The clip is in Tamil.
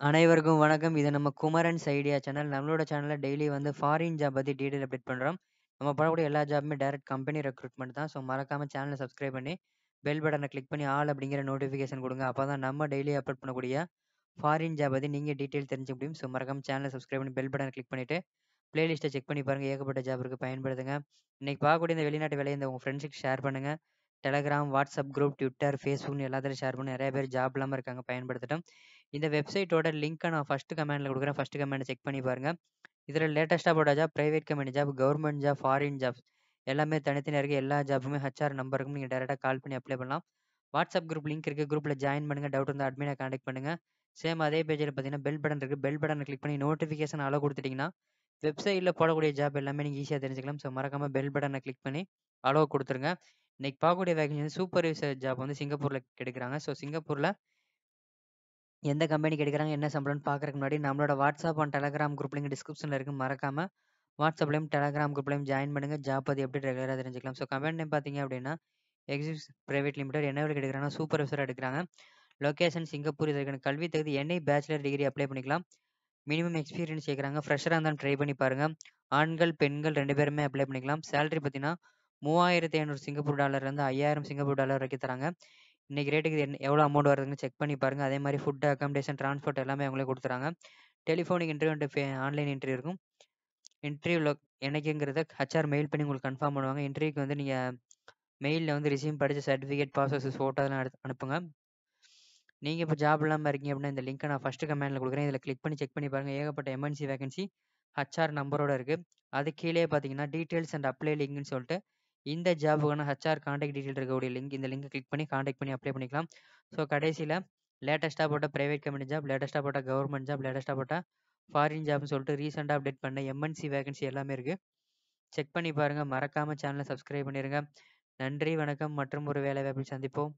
அனைவருக்கும் வணக்கம். இது நம்ம குமரன்ஸ் ஐடியா சேனல். நம்மளோட சேனலில் டெய்லி வந்து ஃபாரின் ஜாப் பற்றி டீட்டெயில் அப்டேட் பண்ணுறோம் நம்ம போடக்கூடிய எல்லா ஜாப்புமே டேரக்ட் கம்பெனி ரெக்ரூட்மெண்ட் தான். ஸோ மறக்காம சேனலை சப்ஸ்கிரைப் பண்ணி, பெல் பட்டனை கிளிக் பண்ணி ஆல் அப்படிங்கிற நோட்டிஃபிகேஷன் கொடுங்க அப்போ தான் நம்ம டெய்லி அப்லோட் பண்ணக்கூடிய ஃபாரின் ஜாப் பற்றி நீங்கள் டீட்டெயில் தெரிஞ்சுக்க முடியும். ஸோ மறக்காம சேனலை சப்ஸ்கிரைப் பண்ணி பெல் பட்டனை கிளிக் பண்ணிவிட்டு பிளேலிஸ்ட்டை செக் பண்ணி பாருங்கள் ஏகப்பட்ட ஜாப் இருக்கு பயன்படுத்துங்க. இன்றைக்கி பார்க்கக்கூடிய இந்த வெளிநாட்டு வேலையை இந்த உங்கள் ஃப்ரெண்ட்ஸுக்கு ஷேர் பண்ணுங்கள் டெலகிராம், வாட்ஸ்அப் குரூப், ட்விட்டர், ஃபேஸ்புக்னு எல்லாத்துலயும் ஷேர் பண்ணி நிறைய பேர் ஜாப் இல்லாமல் இருக்காங்க பயன்படுத்தட்டும். இந்த வெப்சைட்டோட லிங்க்கை நான் ஃபர்ஸ்ட் கமெண்டில் கொடுக்குறேன் ஃபர்ஸ்ட் கமெண்டை செக் பண்ணி பாருங்கள் இதில் லேட்டஸ்ட்டாக போட்ட job, private company job, government job, foreign jobs எல்லாமே தனித்தனியாக இருக்குது எல்லா ஜாப்புமே ஹச்ஆர் நம்பருக்கும் நீங்கள் டேரெக்டாக கால் பண்ணி அப்ளை பண்ணலாம். வாட்ஸ்அப் குரூப் லிங்க் இருக்குது குரூப்பில் ஜாயின் பண்ணுங்க. டவுட் இருந்தால் அட்மினை கான்டாக்ட் பண்ணுங்க. சேம் அதே பேஜில் பார்த்தீங்கன்னா, பெல் பட்டன் இருக்குது பெல் பட்டனை கிளிக் பண்ணி நோட்டிஃபிகேஷன் அளவு கொடுத்துட்டிங்கன்னா வெப்சைட்டில் போடக்கூடிய ஜாப் எல்லாமே நீங்கள் ஈஸியாக தெரிஞ்சுக்கலாம். ஸோ மறக்காம பெல் பட்டனை கிளிக் பண்ணி அலோ கொடுத்துருங்க இன்னைக்கு பார்க்கக்கூடிய வேகன்சி வந்து சூப்பர்வைசர் ஜாப் வந்து சிங்கப்பூரில் எடுக்குறாங்க. ஸோ சிங்கப்பூரில் எந்த கம்பெனிக்கு எடுக்குறாங்க, என்ன சம்பளம்னு பார்க்கறதுக்கு முன்னாடி நம்மளோட WhatsApp and Telegram group link டிஸ்கிரிப்ஷன்ல இருக்கு. மறக்காம வாட்ஸ்அப்லயும், டெலகிராம் குரூப்லயும் ஜாயின் பண்ணுங்க. ஜாப் பத்தி அப்டேட் ரெகுலரா தெரிஞ்சுக்கலாம். ஸோ கம்பெனி நேம் பார்த்தீங்க அப்படின்னா, எக்ஸிஸ் பிரைவேட் லிமிடெட் என்ன வேலைக்கு எடுக்குறாங்கன்னா, சூப்பர்வைசரா எடுக்குறாங்க. Location Singapore. இதற்கான கல்வி தகுதி என்ஐ பேச்சுலர் டிகிரி அப்ளை பண்ணிக்கலாம். மினிமம் எக்ஸ்பீரியன்ஸ் கேட்குறாங்க. ஃப்ரெஷரா இருந்தாலும் ட்ரை பண்ணி பாருங்க. ஆண்கள், பெண்கள் 2 பேருமே அப்ளை பண்ணிக்கலாம். சேலரி பார்த்தீங்கன்னா, 3500 சிங்கப்பூர் டாலர்லேருந்து 5000 சிங்கப்பூர் டாலர் வரைக்கும் தராங்க. இன்னைக்கு ரேட்டுக்கு என்ன எவ்வளோ அமௌண்ட் வருதுன்னு செக் பண்ணி பாருங்க. அதே மாதிரி ஃபுட், அக்காமடேஷன், டிரான்ஸ்போர்ட் எல்லாமே அவங்களே கொடுத்துறாங்க டெலிஃபோனிக் இன்டர்வியூ ஃபே ஆன்லைன் இன்டர்வியூ இருக்கும். இன்டர்வியூல என்னைக்குங்கிறத ஹெச்ஆர் மெயில் பண்ணி உங்களுக்கு கன்ஃபார்ம் பண்ணுவாங்க. இன்டர்வியூக்கு வந்து நீங்கள் மெயிலில் வந்து ரிசீவ் படித்த சர்டிஃபிகேட், ப்ராசஸ் ஃபோட்டோலாம் எடுத்து அனுப்புங்க. நீங்கள் இப்போ ஜாப் இல்லாமல் இருக்கீங்க அப்படின்னா, இந்த லிங்க்க நான் ஃபஸ்ட்டு கமெண்டில் கொடுக்குறேன் இதில் கிளிக் பண்ணி செக் பண்ணி பாருங்கள் ஏகப்பட்ட எம்என்சி வேகன்சி ஹச்ஆர் நம்பரோட இருக்குது அது கீழே பார்த்தீங்கன்னா, டீட்டெயில்ஸ் அண்ட் அப்ளை லிங்க்னு சொல்லிட்டு, இந்த ஜாபுக்கான ஹச்ஆர் காண்டாக்ட் டீட்டெயில் இருக்கக்கூடிய லிங்க். இந்த லிங்க் கிளிக் பண்ணி காண்டாக்ட் பண்ணி அப்ளை பண்ணிக்கலாம். ஸோ கடைசியில் லேட்டஸ்ட்டாக போட்ட ப்ரைவேட் கம்பெனி ஜாப், லேட்டஸ்ட்டாக போட்ட கவர்மெண்ட் ஜாப், லேட்டஸ்ட்டா போட்ட ஃபாரின் ஜாப்னு சொல்லிட்டு ரீசெண்டாக அப்டேட் பண்ண எம்என்சி வேகன்சி எல்லாமே இருக்குது செக் பண்ணி பாருங்கள் மறக்காமல் சேனலை சப்ஸ்கிரைப் பண்ணிடுங்க நன்றி, வணக்கம் மற்றும் ஒரு வேலை வாய்ப்பில் சந்திப்போம்.